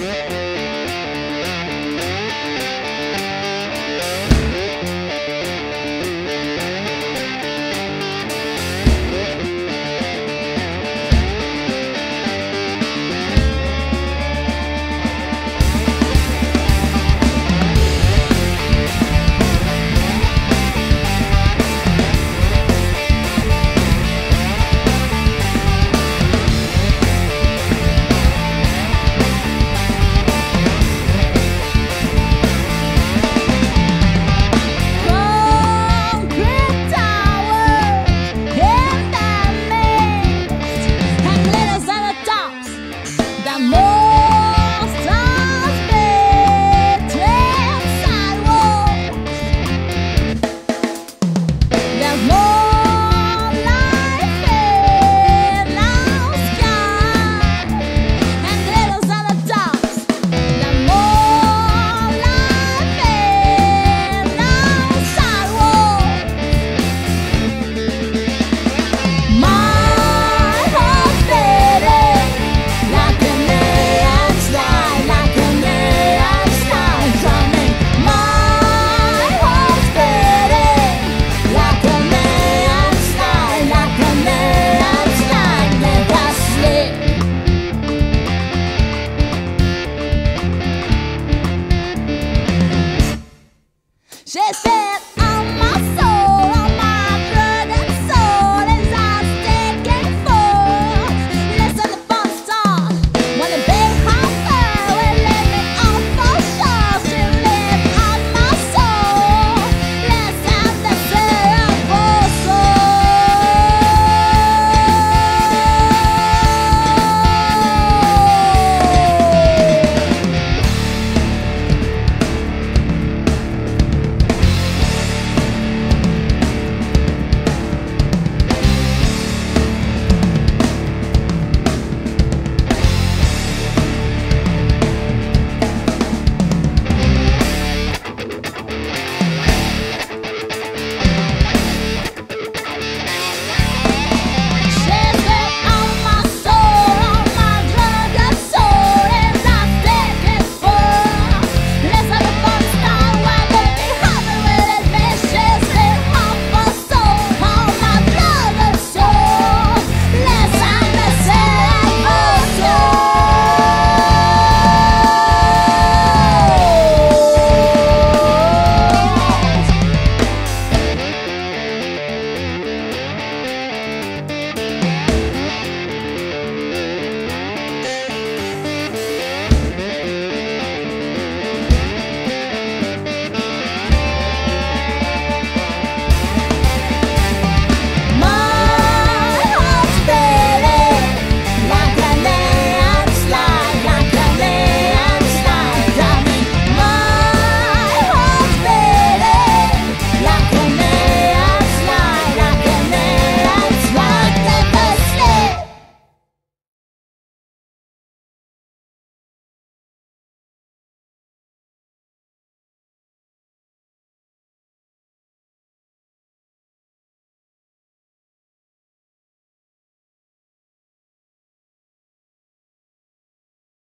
Yeah.